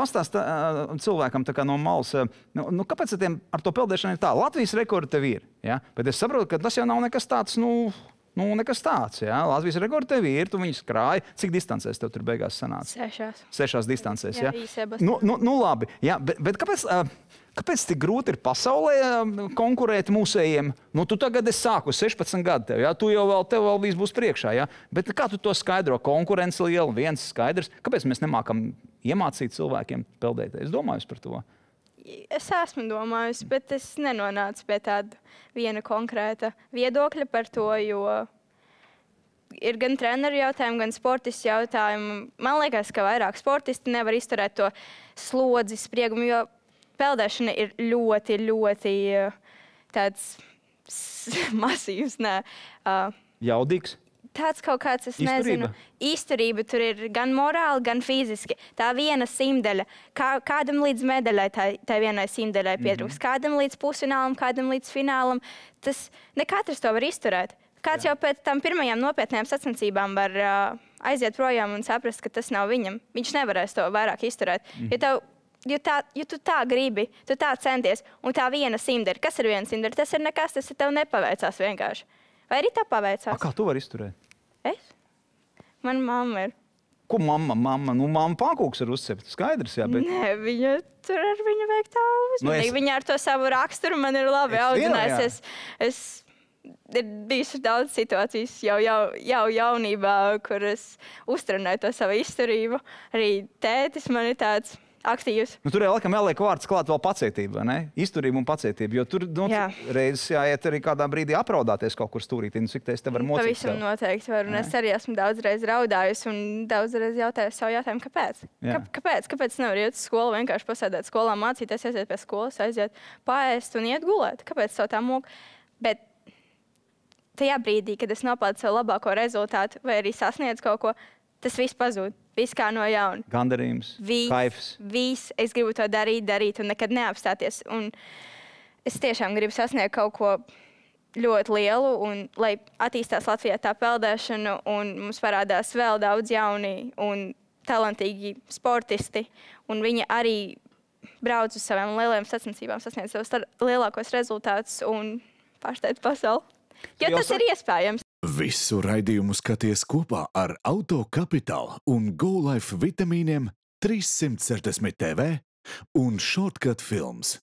pastāst uh, cilvēkam no malas, uh, nu, nu, kāpēc ar, tiem, ar to peldēšanu ir tā? Latvijas rekords tev ir, ja? bet es saprotu, ka tas jau nav nekas tāds, nu, Nu, nekas tāds, jā. Latvijas rekords tev ir, tu viņus krāji. Cik distancēs tev tur beigās sanāca? Sešās. Sešās distancēs, jā. Jā. Nu, nu, nu labi, jā, bet, bet kāpēc, ā, kāpēc tik grūti ir pasaulē konkurēt mūsējiem? Nu, tu tagad esi sākus 16 gadu, tev, jā, tu jau vēl, tev vēl viss būs priekšā, jā. Bet kā tu to skaidro? Konkurence liela, viens skaidrs. Kāpēc mēs nemākam iemācīt cilvēkiem peldēt? Es domāju par to. Es esmu domājusi, bet es nenonācu pie tāda viena konkrēta viedokļa par to, jo ir gan treneru jautājumi, gan sportistu jautājumi. Man liekas, ka vairāk sportisti nevar izturēt to slodzi, spriegumu, jo peldēšana ir ļoti, ļoti eh, tāds masīvs. Nē, uh, Jaudīgs. Tāds kaut kāds, es Izturība? nezinu, izturība tur ir gan morāli, gan fiziski. Tā viena simtaļa, kā, kādam līdz medaļai, tā, tā vienai simtaļai pietrūks, mm -hmm. kādam līdz pusfinālam, kādam līdz finālam. Tas ne katrs to var izturēt. Kāds Jā. jau pēc tam pirmajām nopietnām sacensībām var uh, aiziet projām un saprast, ka tas nav viņam. Viņš nevarēs to vairāk izturēt. Mm -hmm. jo tev, Jo, tā, jo tu tā gribi, tu tā centies, un tā viena simta, kas ir viena simta, tas ir nekas, tas tev nepaveicās vienkārši. Vai arī tā paveicās? A, kā tu vari izturēt? Es? Mana mamma ir. Ko mamma, mamma, nu, mamma pankūks ir uzcepta. Skaidrs, jā, bet Nē, viņa tur ar viņu veikt tā uzmanīgi. Nu, es-. Viņa ar to savu raksturu man ir labi Es zinu, jā. audzinājusi. Es, es ir bijusi daudz situācijas jau, jau, jau jaunībā, kur es uztrenēju to savu izturību. Arī tētis man ir tāds aktīvs. Nu, tur jau laikam jāliek vārds klāt vēl pacietība, ne? Izturība un pacietība. Jo tur nu, Jā. reizes jāiet arī kādā brīdī apraudāties kaut kur stūrītī. Nu, cik tas te var mocīt? Pavisam sev? noteikti var. Un es arī esmu daudzreiz raudājusi un daudzreiz jautājusi savu jautājumu, kāpēc? Jā. Kā, kāpēc? Kāpēc es nevaru iet uz skolu, vienkārši pasēdēt skolā, mācīties, aiziet pie skolas, aiziet pāriest un iet gulēt? Kāpēc tā tā mūka? Bet tajā brīdī, kad es nopelnu sev labāko rezultātu vai arī sasniedzu kaut ko, tas viss pazūd. Viss kā no jauna. Gandarījums, Viss, kaifs. viss, es gribu to darīt, darīt un nekad neapstāties. Un es tiešām gribu sasniegt kaut ko ļoti lielu, un lai attīstās Latvijā tā peldēšana, un mums parādās vēl daudz jauni un talantīgi sportisti, un viņi arī brauc uz savām lielajām sacensībām, sasniedz savus lielākos rezultātus un pārsteidz pasauli. Jo tas ir iespējams. Visu raidījumu skaties kopā ar Auto Capital un GoLife vitamīniem 360 TV un Shortcut Films.